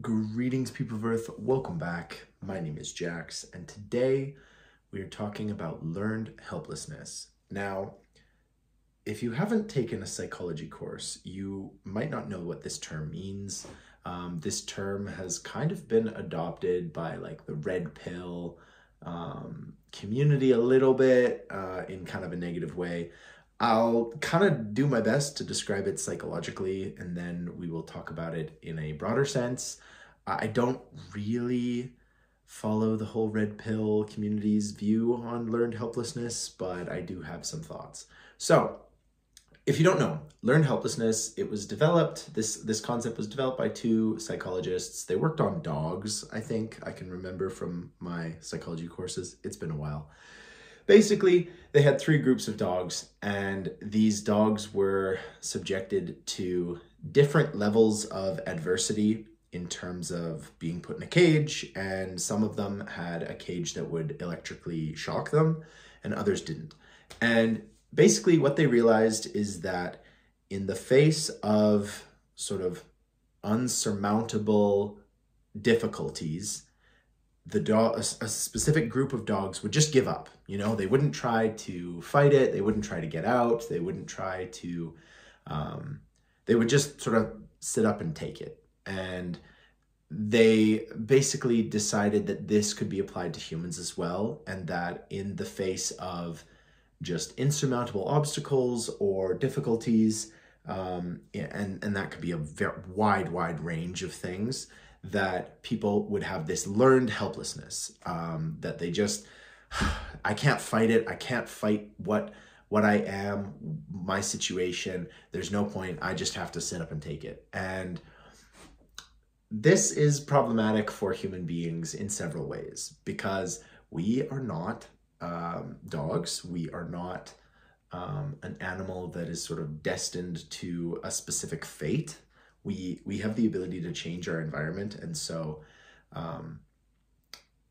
Greetings, people of Earth. Welcome back. My name is Jax, and today we are talking about learned helplessness. Now, if you haven't taken a psychology course, you might not know what this term means. Um, this term has kind of been adopted by like the red pill um, community a little bit uh, in kind of a negative way. I'll kind of do my best to describe it psychologically, and then we will talk about it in a broader sense. I don't really follow the whole red pill community's view on learned helplessness, but I do have some thoughts. So, if you don't know, learned helplessness, it was developed, this, this concept was developed by two psychologists. They worked on dogs, I think. I can remember from my psychology courses. It's been a while. Basically, they had three groups of dogs, and these dogs were subjected to different levels of adversity in terms of being put in a cage, and some of them had a cage that would electrically shock them, and others didn't. And basically, what they realized is that in the face of sort of unsurmountable difficulties, the dog, a, a, specific group of dogs would just give up. You know, they wouldn't try to fight it. They wouldn't try to get out. They wouldn't try to, um, they would just sort of sit up and take it. And they basically decided that this could be applied to humans as well. And that in the face of just insurmountable obstacles or difficulties, um, and, and that could be a very wide, wide range of things, that people would have this learned helplessness um, that they just i can't fight it. I can't fight what what i am my situation. There's no point. I just have to sit up and take it. And this is problematic for human beings in several ways because we are not um, dogs. We are not um, an animal that is sort of destined to a specific fate we we have the ability to change our environment. And so um,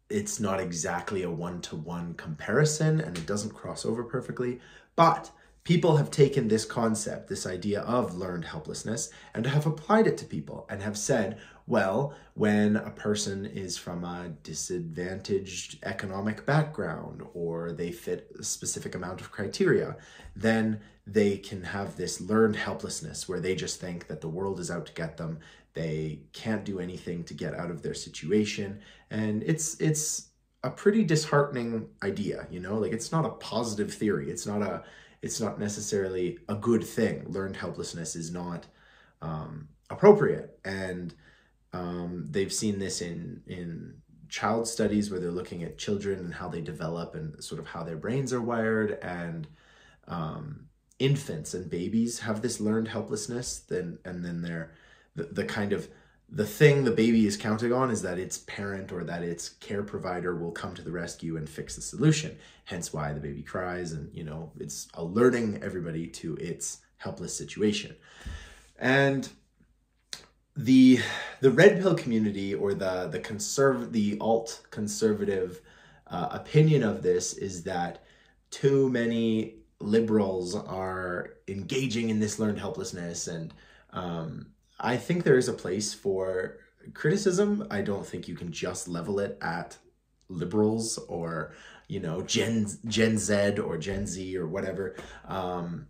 it's not exactly a one-to-one comparison and it doesn't cross over perfectly but people have taken this concept this idea of learned helplessness and have applied it to people and have said well when a person is from a disadvantaged economic background or they fit a specific amount of criteria then they can have this learned helplessness where they just think that the world is out to get them. They can't do anything to get out of their situation. And it's it's a pretty disheartening idea, you know? Like it's not a positive theory. It's not a it's not necessarily a good thing. Learned helplessness is not um, appropriate. And um, they've seen this in in child studies where they're looking at children and how they develop and sort of how their brains are wired and um, infants and babies have this learned helplessness then and then they're the, the kind of the thing the baby is counting on is that its parent or that its care provider will come to the rescue and fix the solution. Hence why the baby cries and you know it's alerting everybody to its helpless situation. And the the red pill community or the the conserv the alt conservative uh, opinion of this is that too many liberals are engaging in this learned helplessness and um, i think there is a place for criticism. I don't think you can just level it at liberals or you know gen gen z or gen z or whatever. Um,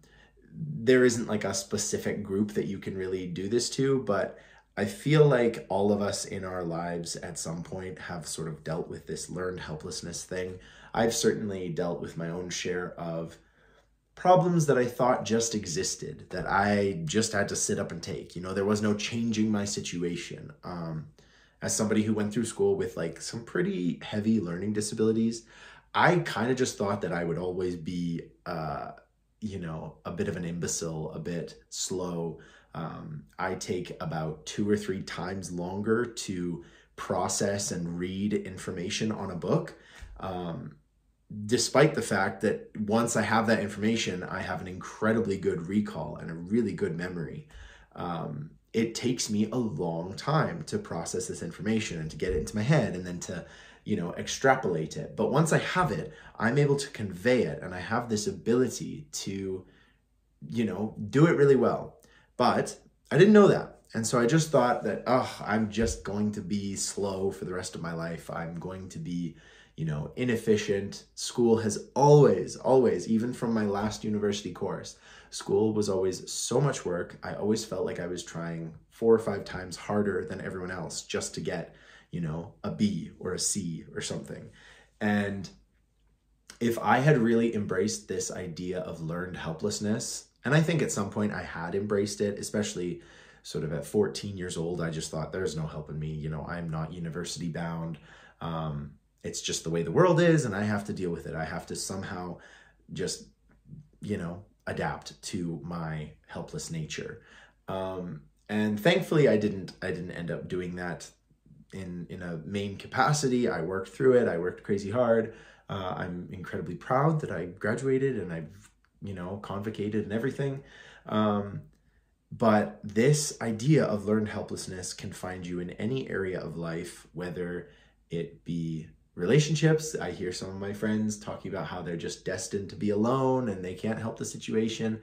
there isn't like a specific group that you can really do this to but i feel like all of us in our lives at some point have sort of dealt with this learned helplessness thing. I've certainly dealt with my own share of problems that I thought just existed, that I just had to sit up and take. You know, there was no changing my situation. Um, as somebody who went through school with like some pretty heavy learning disabilities, I kind of just thought that I would always be, uh, you know, a bit of an imbecile, a bit slow. Um, I take about two or three times longer to process and read information on a book. Um, despite the fact that once I have that information, I have an incredibly good recall and a really good memory. Um, it takes me a long time to process this information and to get it into my head and then to, you know, extrapolate it. But once I have it, I'm able to convey it and I have this ability to, you know, do it really well. But I didn't know that. and so I just thought that, oh, I'm just going to be slow for the rest of my life. I'm going to be, you know, inefficient. School has always, always, even from my last university course, school was always so much work. I always felt like I was trying four or five times harder than everyone else just to get, you know, a B or a C or something. And if I had really embraced this idea of learned helplessness, and I think at some point I had embraced it, especially sort of at 14 years old, I just thought there's no helping me. You know, I'm not university bound. Um, it's just the way the world is, and I have to deal with it. I have to somehow just, you know, adapt to my helpless nature. Um, and thankfully, I didn't. I didn't end up doing that in in a main capacity. I worked through it. I worked crazy hard. Uh, I'm incredibly proud that I graduated and I've, you know, convocated and everything. Um, but this idea of learned helplessness can find you in any area of life, whether it be relationships. I hear some of my friends talking about how they're just destined to be alone and they can't help the situation,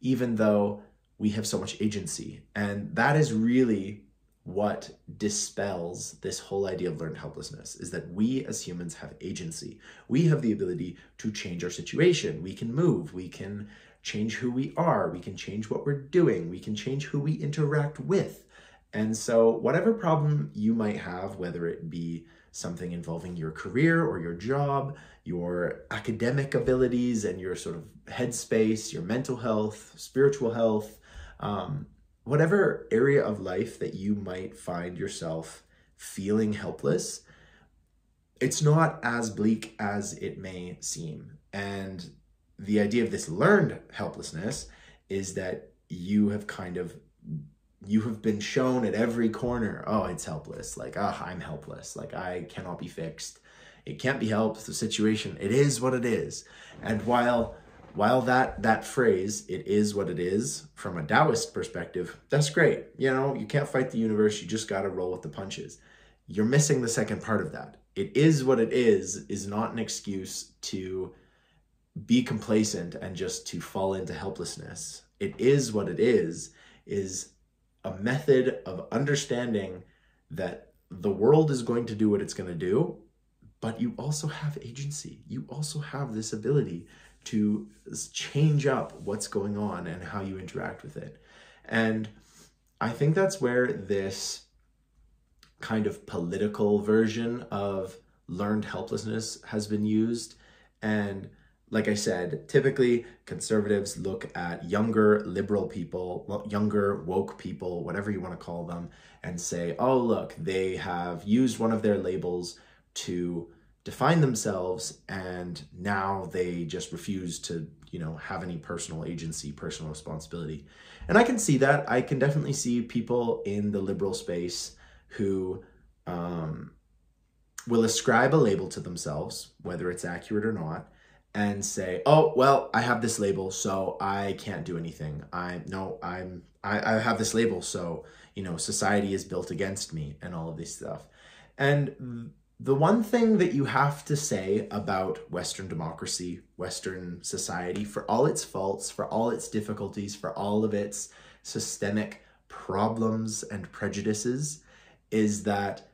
even though we have so much agency. And that is really what dispels this whole idea of learned helplessness is that we as humans have agency. We have the ability to change our situation. We can move, we can change who we are, we can change what we're doing, we can change who we interact with. And so, whatever problem you might have, whether it be something involving your career or your job, your academic abilities and your sort of headspace, your mental health, spiritual health, um, whatever area of life that you might find yourself feeling helpless, it's not as bleak as it may seem. And the idea of this learned helplessness is that you have kind of you have been shown at every corner oh it's helpless. Like ah oh, i'm helpless. Like i cannot be fixed. It can't be helped. The situation it is what it is. And while while that that phrase it is what it is from a taoist perspective that's great. You know you can't fight the universe. You just got to roll with the punches. You're missing the second part of that. It is what it is is not an excuse to be complacent and just to fall into helplessness. It is what it is, is a method of understanding that the world is going to do what it's going to do, but you also have agency. You also have this ability to change up what's going on and how you interact with it. And I think that's where this kind of political version of learned helplessness has been used. And like I said, typically conservatives look at younger liberal people, younger woke people, whatever you want to call them, and say, oh, look, they have used one of their labels to define themselves and now they just refuse to you know have any personal agency personal responsibility. And i can see that. I can definitely see people in the liberal space who um, will ascribe a label to themselves whether it's accurate or not and say, "Oh, well, I have this label, so I can't do anything. I no, I'm I, I have this label, so you know, society is built against me, and all of this stuff." And the one thing that you have to say about Western democracy, Western society, for all its faults, for all its difficulties, for all of its systemic problems and prejudices, is that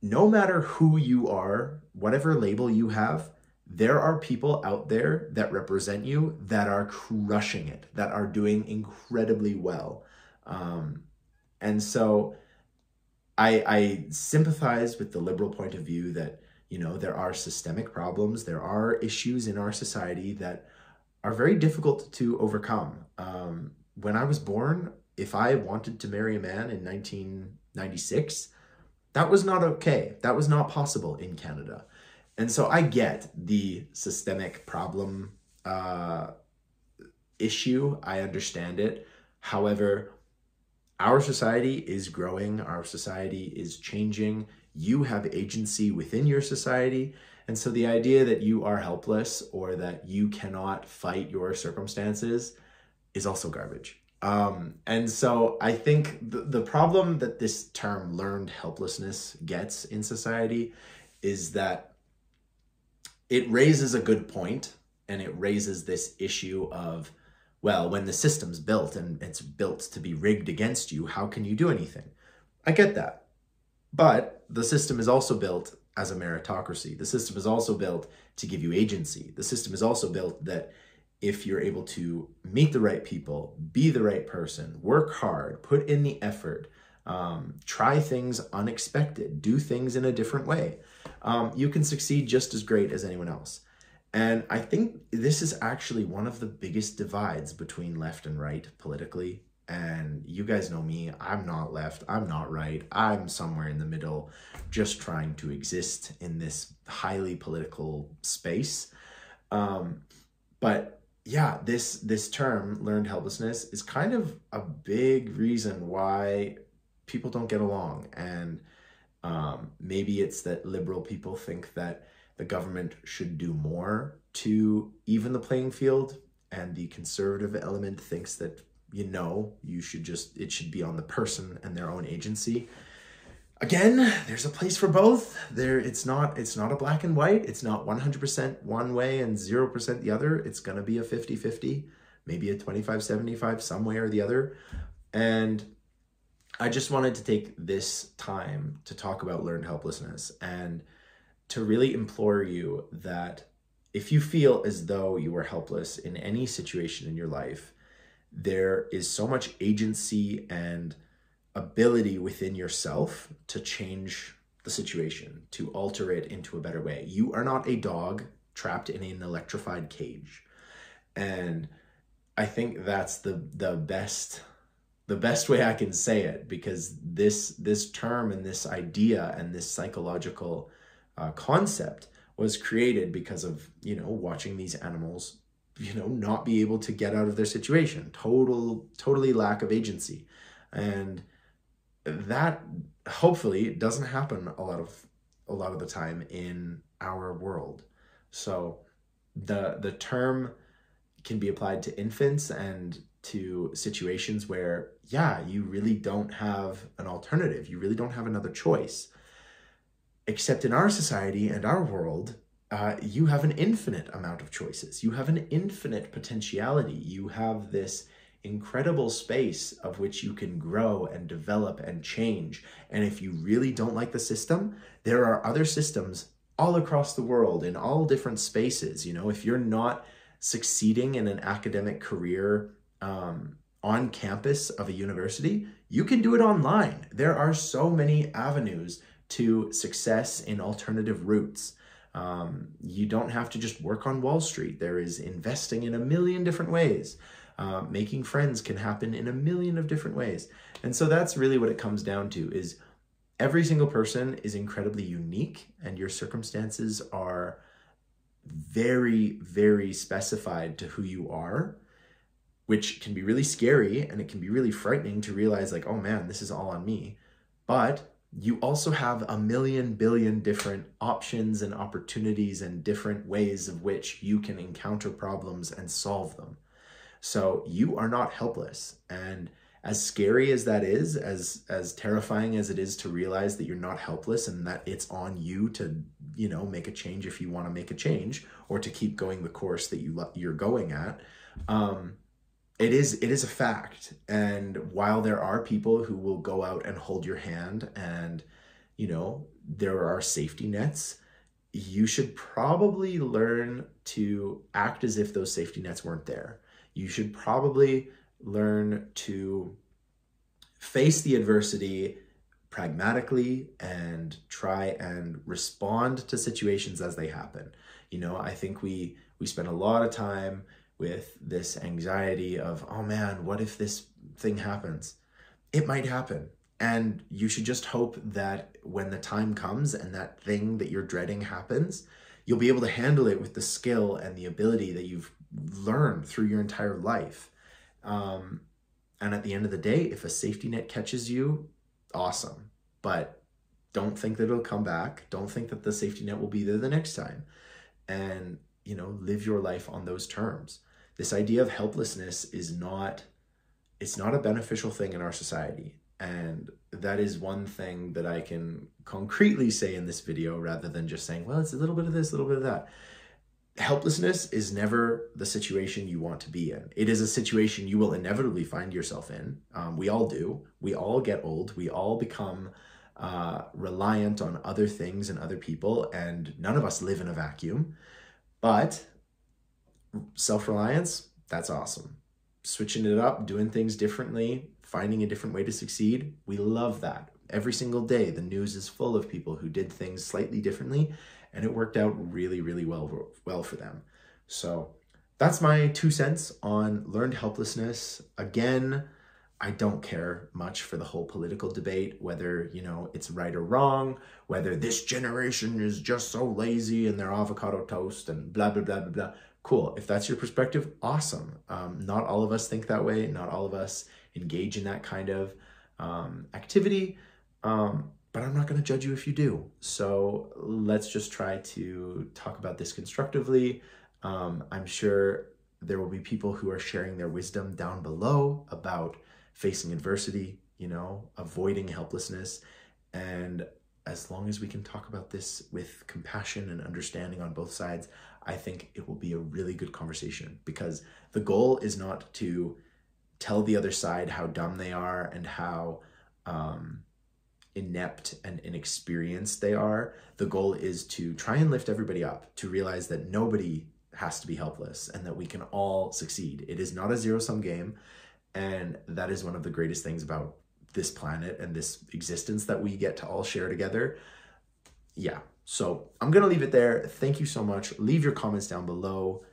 no matter who you are, whatever label you have, there are people out there that represent you that are crushing it, that are doing incredibly well. Um, and so I, I sympathize with the liberal point of view that, you know, there are systemic problems, there are issues in our society that are very difficult to overcome. Um, when I was born, if I wanted to marry a man in 1996, that was not okay. That was not possible in Canada. And so I get the systemic problem uh, issue. I understand it. However, our society is growing, our society is changing. You have agency within your society. And so the idea that you are helpless or that you cannot fight your circumstances is also garbage. Um, and so I think the, the problem that this term learned helplessness gets in society is that it raises a good point and it raises this issue of well, when the system's built and it's built to be rigged against you, how can you do anything? I get that. But the system is also built as a meritocracy. The system is also built to give you agency. The system is also built that if you're able to meet the right people, be the right person, work hard, put in the effort, um, try things unexpected, do things in a different way, um, you can succeed just as great as anyone else. And I think this is actually one of the biggest divides between left and right politically. And you guys know me, I'm not left, I'm not right, I'm somewhere in the middle, just trying to exist in this highly political space. Um, but yeah, this this term learned helplessness is kind of a big reason why people don't get along, and um, maybe it's that liberal people think that the government should do more to even the playing field, and the conservative element thinks that you know you should just it should be on the person and their own agency. Again there's a place for both. There it's not it's not a black and white. It's not 100% one way and 0% the other. It's going to be a 50-50 maybe a 25-75 some way or the other. And i just wanted to take this time to talk about learned helplessness and to really implore you that if you feel as though you are helpless in any situation in your life there is so much agency and ability within yourself to change the situation, to alter it into a better way. You are not a dog trapped in an electrified cage. And I think that's the the best the best way I can say it because this this term and this idea and this psychological uh, concept was created because of you know watching these animals you know not be able to get out of their situation total totally lack of agency and that hopefully doesn't happen a lot of a lot of the time in our world. So the the term can be applied to infants and to situations where yeah, you really don't have an alternative. You really don't have another choice. Except in our society and our world, uh, you have an infinite amount of choices. You have an infinite potentiality. You have this incredible space of which you can grow and develop and change. And if you really don't like the system, there are other systems all across the world in all different spaces. You know, if you're not succeeding in an academic career um, on campus of a university, you can do it online. There are so many avenues to success in alternative routes. Um, you don't have to just work on Wall Street. There is investing in a million different ways. Uh, making friends can happen in a million of different ways. And so that's really what it comes down to is every single person is incredibly unique and your circumstances are very, very specified to who you are, which can be really scary and it can be really frightening to realize like, oh man, this is all on me. But you also have a million billion different options and opportunities and different ways of which you can encounter problems and solve them. So you are not helpless. And as scary as that is, as as terrifying as it is to realize that you're not helpless and that it's on you to, you know, make a change if you want to make a change or to keep going the course that you you're going at, um, it is it is a fact. And while there are people who will go out and hold your hand, and you know there are safety nets, you should probably learn to act as if those safety nets weren't there you should probably learn to face the adversity pragmatically and try and respond to situations as they happen. You know, I think we we spend a lot of time with this anxiety of, oh man, what if this thing happens? It might happen. And you should just hope that when the time comes and that thing that you're dreading happens, you'll be able to handle it with the skill and the ability that you've learned through your entire life. Um, and at the end of the day, if a safety net catches you, awesome. But don't think that it'll come back. Don't think that the safety net will be there the next time. And, you know, live your life on those terms. This idea of helplessness is not it's not a beneficial thing in our society. And that is one thing that I can concretely say in this video rather than just saying, well, it's a little bit of this, a little bit of that helplessness is never the situation you want to be in. It is a situation you will inevitably find yourself in. Um, we all do. We all get old. We all become uh, reliant on other things and other people, and none of us live in a vacuum. But self reliance, that's awesome. Switching it up, doing things differently, finding a different way to succeed, we love that. Every single day, the news is full of people who did things slightly differently and it worked out really, really well, well for them. So that's my two cents on learned helplessness. Again, I don't care much for the whole political debate, whether, you know, it's right or wrong, whether this generation is just so lazy and they're avocado toast and blah, blah, blah, blah, blah. Cool. If that's your perspective, awesome. Um, not all of us think that way. Not all of us engage in that kind of um, activity. Um, but I'm not going to judge you if you do. So let's just try to talk about this constructively. Um, I'm sure there will be people who are sharing their wisdom down below about facing adversity, you know, avoiding helplessness. And as long as we can talk about this with compassion and understanding on both sides, I think it will be a really good conversation because the goal is not to tell the other side how dumb they are and how um, inept and inexperienced they are. The goal is to try and lift everybody up, to realize that nobody has to be helpless and that we can all succeed. It is not a zero sum game. And that is one of the greatest things about this planet and this existence that we get to all share together. Yeah. So I'm going to leave it there. Thank you so much. Leave your comments down below.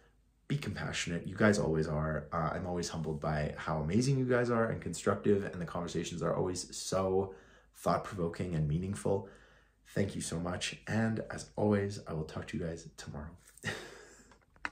Be compassionate. You guys always are. Uh, I'm always humbled by how amazing you guys are and constructive, and the conversations are always so thought provoking, and meaningful. Thank you so much. And as always, I will talk to you guys tomorrow.